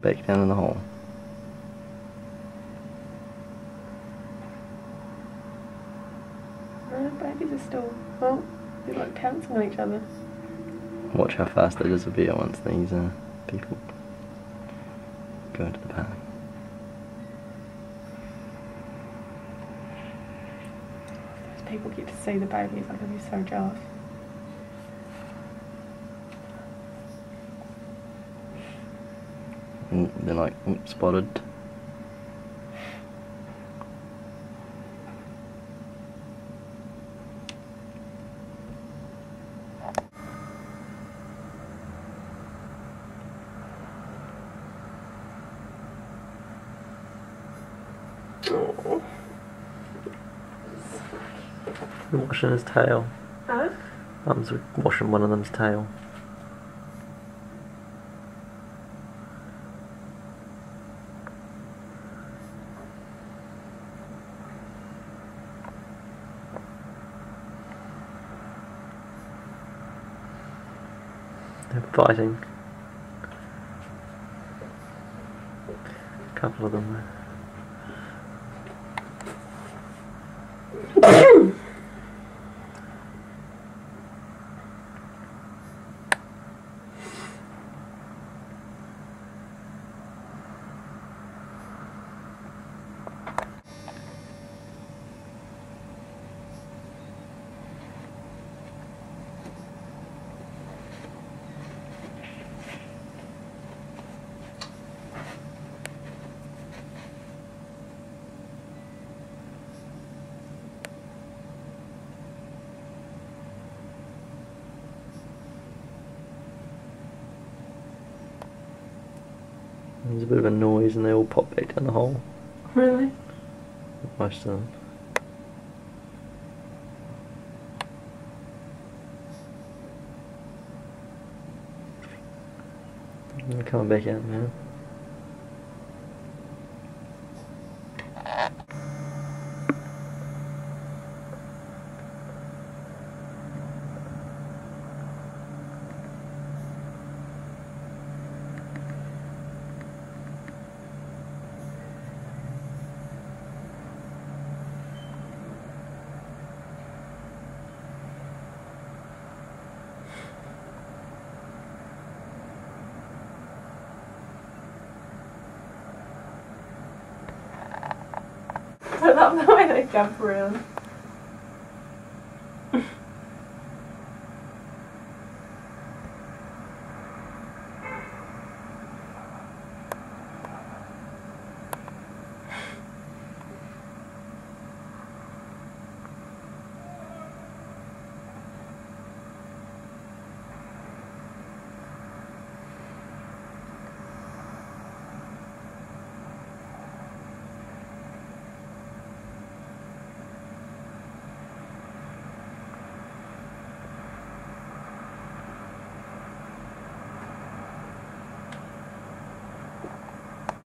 Back down in the hole. Babies are still, well, they're like pouncing on each other. Watch how fast they disappear once these uh, people go into the pan. Those people get to see the babies, I'm gonna be so jealous. And they're like, "Oop, spotted. Oh. Washing his tail. Huh? Mum's washing one of them's tail. Fighting. A couple of them. There's a bit of a noise and they all pop back down the hole. Really? Most of them. They're coming back out now. Love the way they jump around.